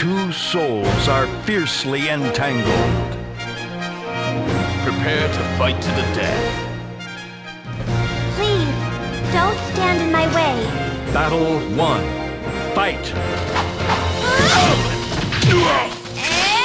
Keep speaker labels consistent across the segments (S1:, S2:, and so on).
S1: two souls are fiercely entangled.
S2: Prepare to fight to the death.
S3: Please, don't stand in my way.
S1: Battle one. Fight!
S3: Hey!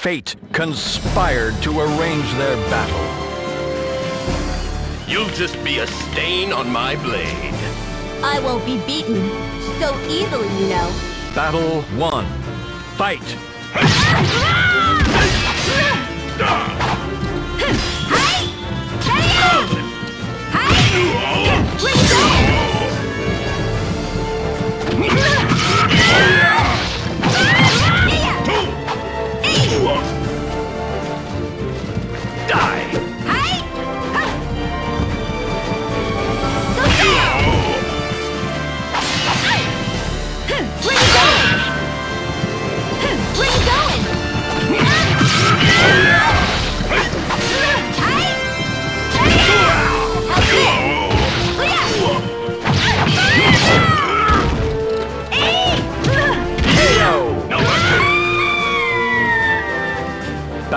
S1: Fate conspired to arrange their battle.
S2: You'll just be a stain on my blade.
S3: I won't be beaten so easily, you know.
S1: Battle one. Fight!
S2: Die!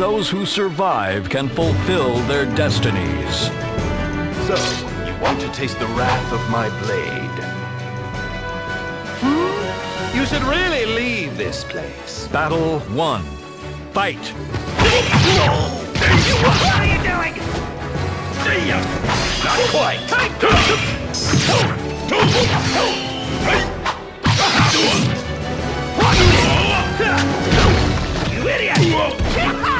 S1: those who survive can fulfill their destinies.
S2: So, you want to taste the wrath of my blade? Hmm? You should really leave this place.
S1: Battle one. Fight!
S2: What are you doing? See ya! Not quite. You idiot!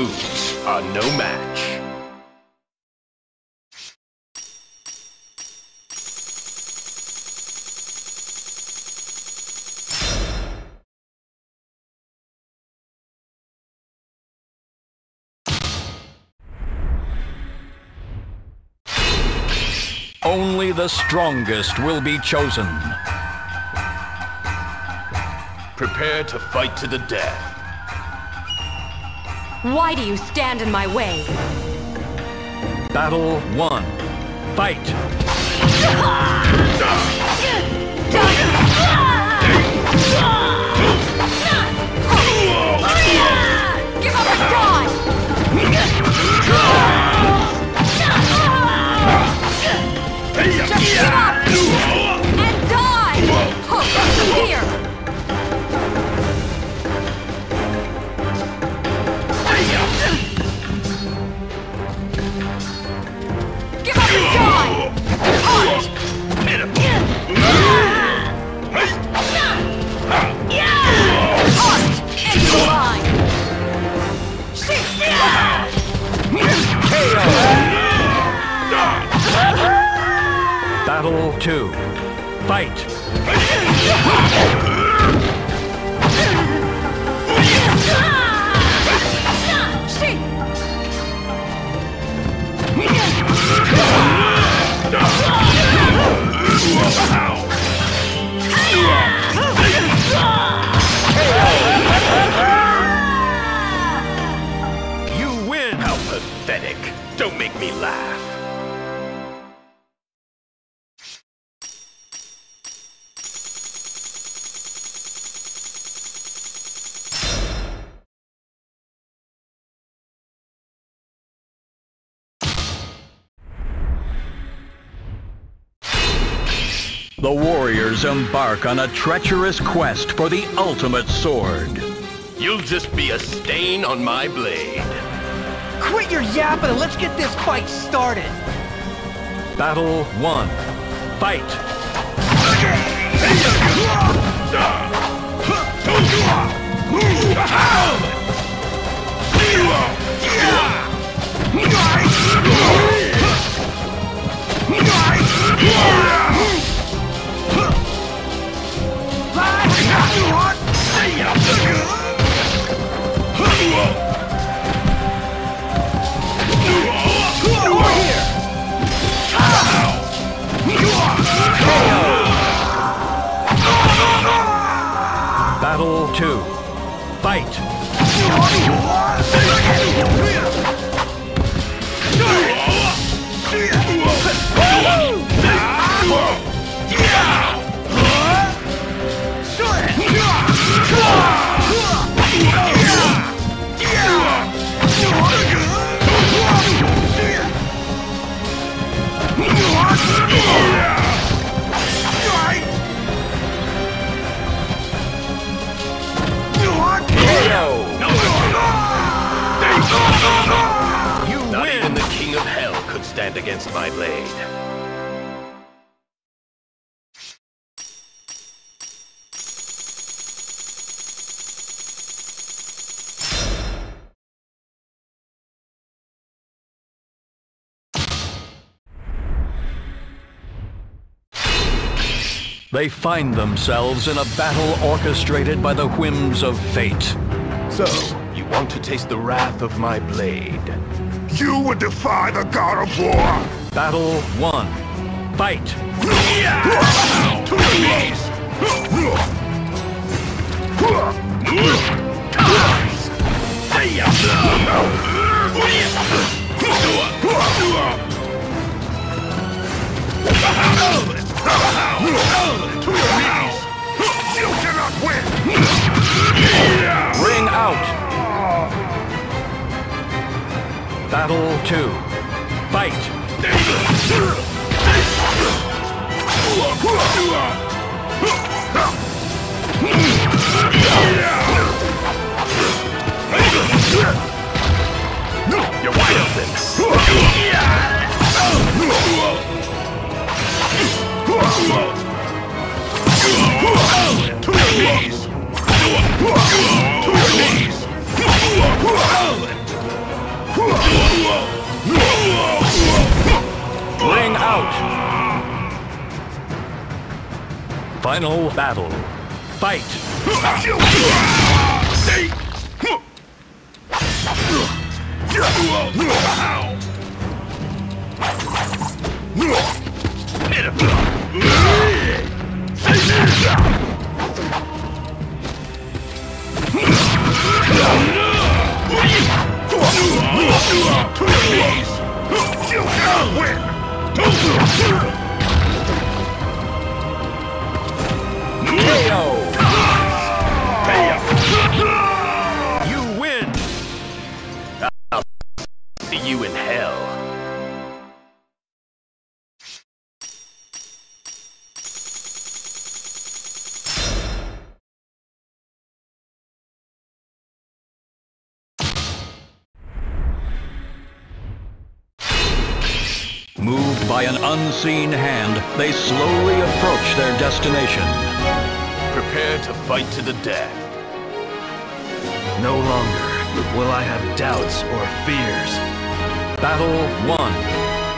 S2: moves are no match.
S1: Only the strongest will be chosen.
S2: Prepare to fight to the death.
S4: Why do you stand in my way?
S1: Battle 1. Fight! Ah! Fight!
S2: You win! How pathetic. Don't make me laugh.
S1: The warriors embark on a treacherous quest for the ultimate sword.
S2: You'll just be a stain on my blade.
S5: Quit your yapping and let's get this fight started.
S1: Battle 1. Fight!
S2: Stand against my blade.
S1: They find themselves in a battle orchestrated by the whims of fate.
S2: So, you want to taste the wrath of my blade?
S6: You would defy the god of war!
S1: Battle 1. Fight!
S2: To your knees!
S6: To your knees! You cannot win!
S1: Ring out! Battle 2. Fight! Final battle. Fight!
S6: Cannot win!
S1: Unseen hand, they slowly approach their destination.
S2: Prepare to fight to the death.
S5: No longer will I have doubts or fears.
S1: Battle 1.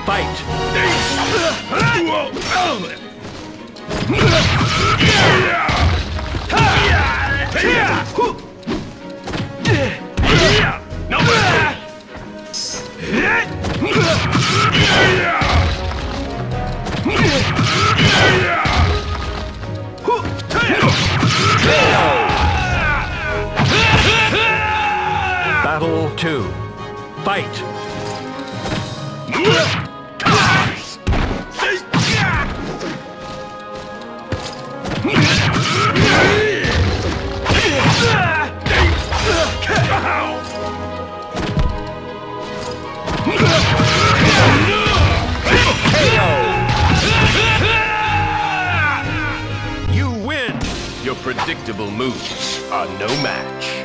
S1: Fight! Battle 2. Fight! You win!
S2: Your predictable moves are no match.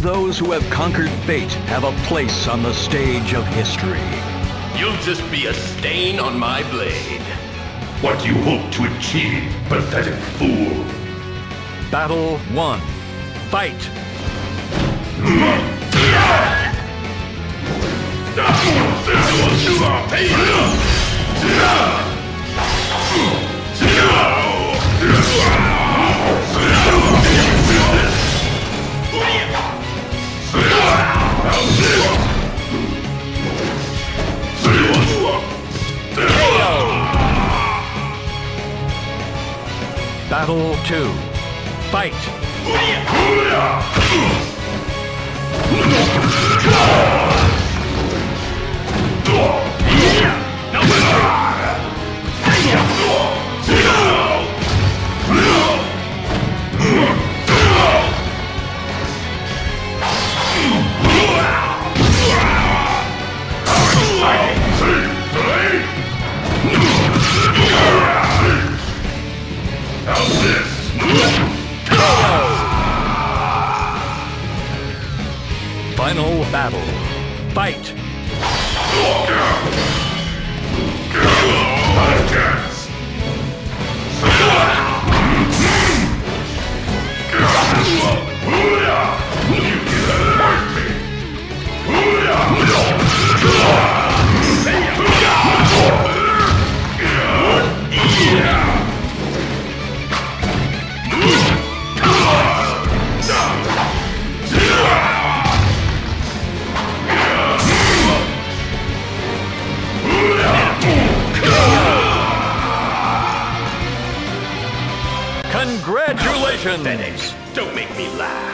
S1: Only those who have conquered fate have a place on the stage of history.
S2: You'll just be a stain on my blade.
S6: What do you hope to achieve, pathetic fool?
S1: Battle 1. Fight! 2. Fight! Congratulations!
S2: Don't make me laugh.